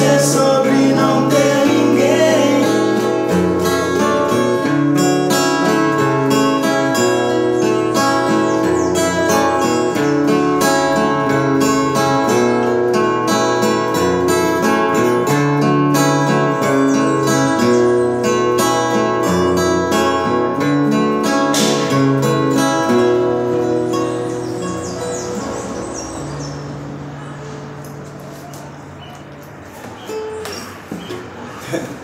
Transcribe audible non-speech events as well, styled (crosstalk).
esquecer sobre não ter. Gracias. (laughs)